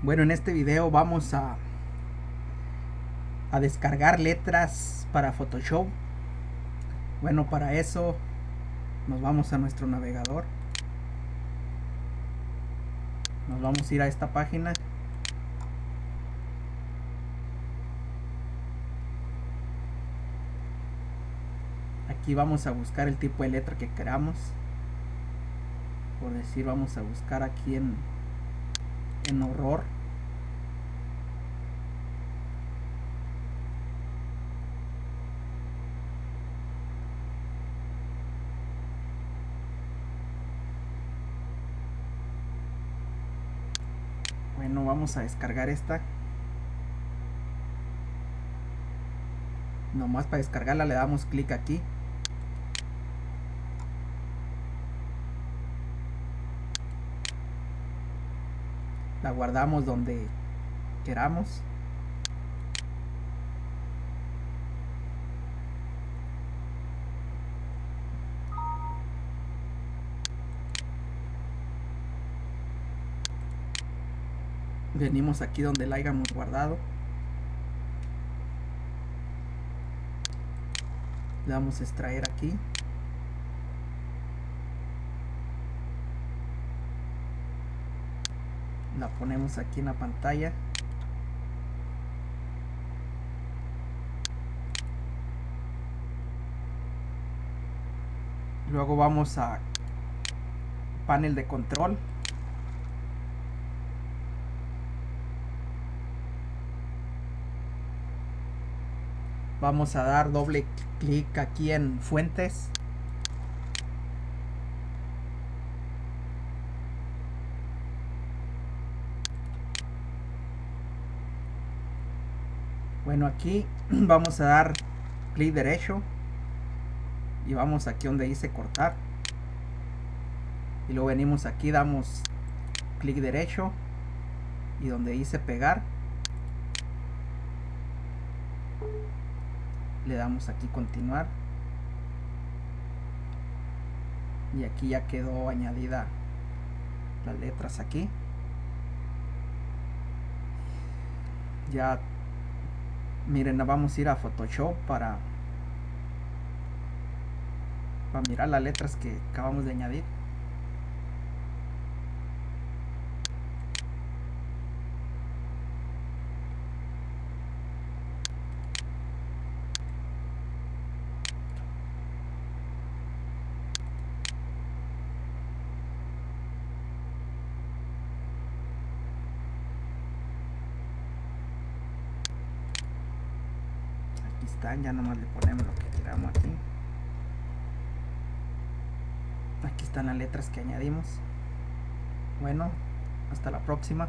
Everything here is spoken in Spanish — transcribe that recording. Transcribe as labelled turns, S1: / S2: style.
S1: Bueno, en este video vamos a, a descargar letras para Photoshop. Bueno, para eso nos vamos a nuestro navegador. Nos vamos a ir a esta página. Aquí vamos a buscar el tipo de letra que queramos. Por decir, vamos a buscar aquí en en horror. Bueno, vamos a descargar esta. Nomás para descargarla le damos clic aquí. la guardamos donde queramos venimos aquí donde la hayamos guardado. Le damos a extraer aquí. La ponemos aquí en la pantalla. Luego vamos a panel de control vamos a dar doble clic aquí en fuentes Bueno, aquí vamos a dar clic derecho y vamos aquí donde dice cortar. Y luego venimos aquí, damos clic derecho y donde dice pegar. Le damos aquí continuar. Y aquí ya quedó añadida las letras aquí. Ya miren vamos a ir a Photoshop para para mirar las letras que acabamos de añadir ya nomás le ponemos lo que queramos aquí. Aquí están las letras que añadimos. Bueno hasta la próxima